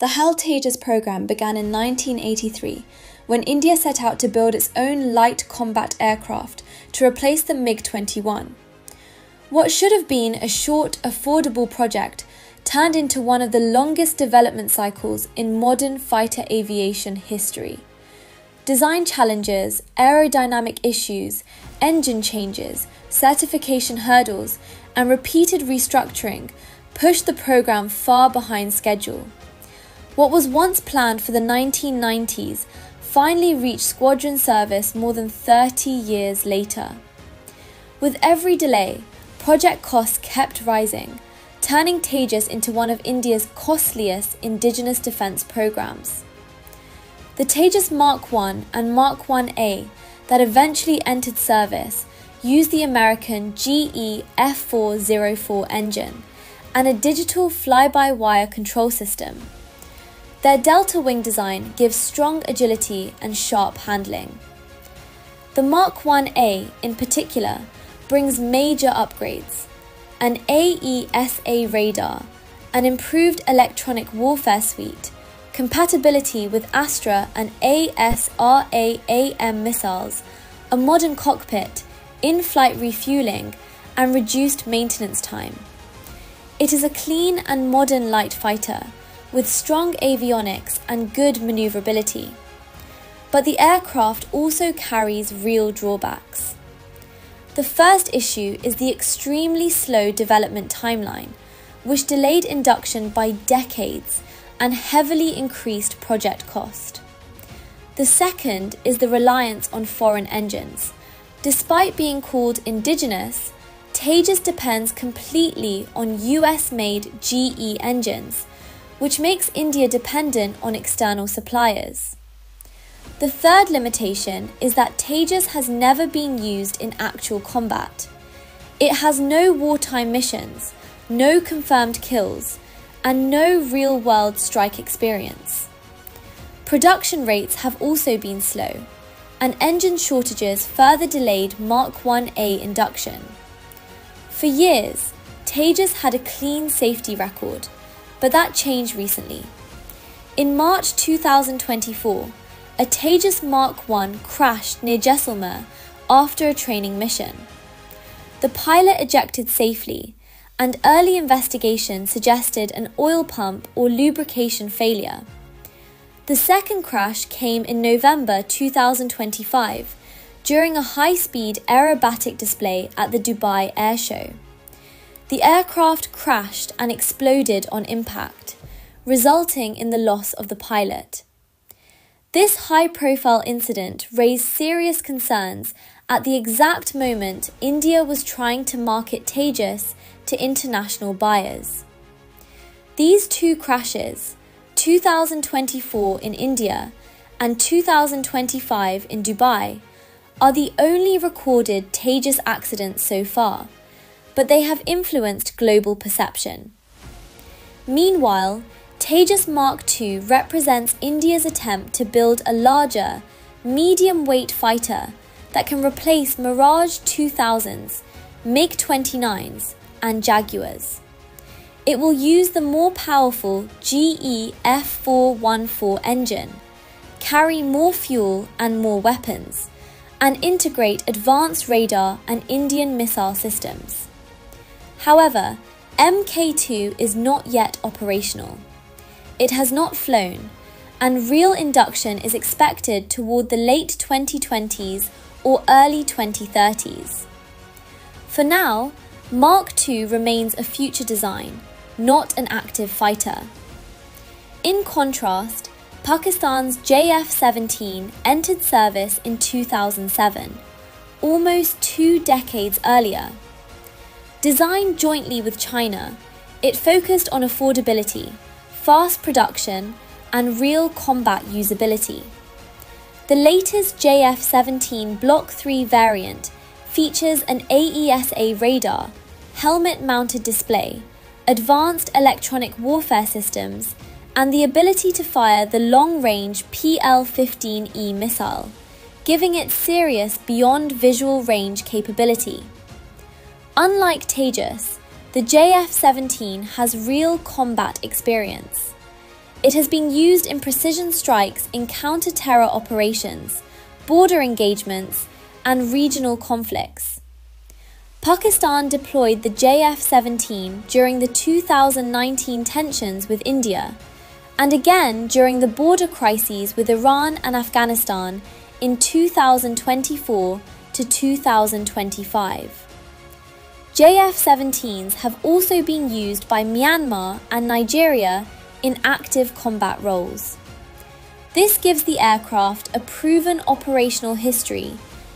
The HAL Tejas program began in 1983 when India set out to build its own light combat aircraft to replace the MiG 21. What should have been a short, affordable project turned into one of the longest development cycles in modern fighter aviation history. Design challenges, aerodynamic issues, engine changes, certification hurdles, and repeated restructuring pushed the program far behind schedule. What was once planned for the 1990s finally reached squadron service more than 30 years later. With every delay, project costs kept rising, turning Tejas into one of India's costliest indigenous defence programmes. The Tejas Mark 1 and Mark 1A that eventually entered service used the American GE F404 engine and a digital fly by wire control system. Their delta wing design gives strong agility and sharp handling. The Mark 1A, in particular, brings major upgrades an AESA radar, an improved electronic warfare suite, compatibility with Astra and ASRAAM missiles, a modern cockpit, in-flight refueling, and reduced maintenance time. It is a clean and modern light fighter with strong avionics and good maneuverability. But the aircraft also carries real drawbacks. The first issue is the extremely slow development timeline, which delayed induction by decades and heavily increased project cost. The second is the reliance on foreign engines. Despite being called indigenous, Tejas depends completely on US made GE engines, which makes India dependent on external suppliers. The third limitation is that Tejas has never been used in actual combat. It has no wartime missions, no confirmed kills, and no real world strike experience. Production rates have also been slow, and engine shortages further delayed Mark 1A induction. For years, Tejas had a clean safety record, but that changed recently. In March 2024, a Tejas Mark 1 crashed near Jaisalmer after a training mission. The pilot ejected safely, and early investigation suggested an oil pump or lubrication failure. The second crash came in November 2025 during a high speed aerobatic display at the Dubai Air Show. The aircraft crashed and exploded on impact, resulting in the loss of the pilot. This high profile incident raised serious concerns at the exact moment India was trying to market Tejas to international buyers. These two crashes, 2024 in India and 2025 in Dubai, are the only recorded Tejas accidents so far, but they have influenced global perception. Meanwhile, Tejas Mark II represents India's attempt to build a larger, medium weight fighter that can replace Mirage 2000s, MiG 29s, and Jaguars. It will use the more powerful GE F414 engine, carry more fuel and more weapons, and integrate advanced radar and Indian missile systems. However, MK2 is not yet operational. It has not flown, and real induction is expected toward the late 2020s or early 2030s. For now, Mark II remains a future design, not an active fighter. In contrast, Pakistan's JF 17 entered service in 2007, almost two decades earlier. Designed jointly with China, it focused on affordability fast production, and real combat usability. The latest JF 17 Block 3 variant features an AESA radar, helmet mounted display, advanced electronic warfare systems, and the ability to fire the long range PL 15E missile, giving it serious beyond visual range capability. Unlike Tejas, the JF 17 has real combat experience. It has been used in precision strikes in counter terror operations, border engagements, and regional conflicts. Pakistan deployed the JF 17 during the 2019 tensions with India, and again during the border crises with Iran and Afghanistan in 2024 to 2025. JF 17s have also been used by Myanmar and Nigeria in active combat roles. This gives the aircraft a proven operational history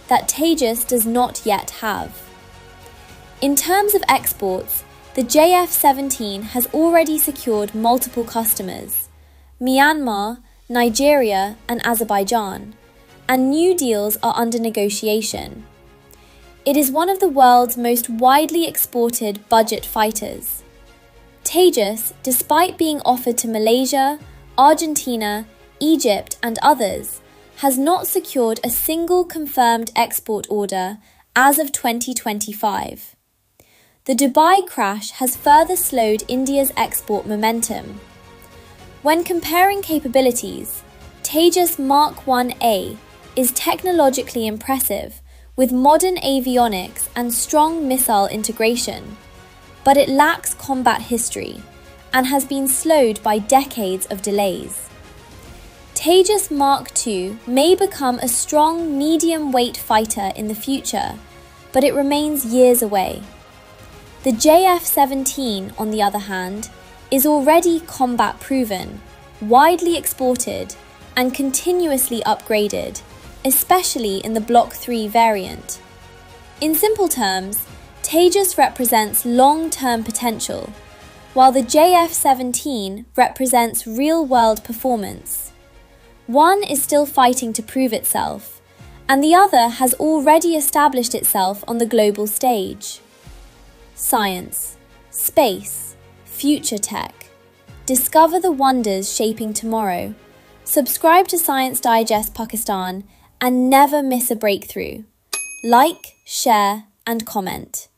that Tejas does not yet have. In terms of exports, the JF 17 has already secured multiple customers Myanmar, Nigeria, and Azerbaijan, and new deals are under negotiation. It is one of the world's most widely exported budget fighters. Tejas, despite being offered to Malaysia, Argentina, Egypt, and others, has not secured a single confirmed export order as of 2025. The Dubai crash has further slowed India's export momentum. When comparing capabilities, Tejas Mark 1A is technologically impressive with modern avionics and strong missile integration, but it lacks combat history and has been slowed by decades of delays. Tejas Mark II may become a strong medium weight fighter in the future, but it remains years away. The JF 17, on the other hand, is already combat proven, widely exported, and continuously upgraded especially in the Block 3 variant. In simple terms, Tejas represents long term potential, while the JF 17 represents real world performance. One is still fighting to prove itself, and the other has already established itself on the global stage. Science, space, future tech. Discover the wonders shaping tomorrow. Subscribe to Science Digest Pakistan and never miss a breakthrough. Like, share, and comment.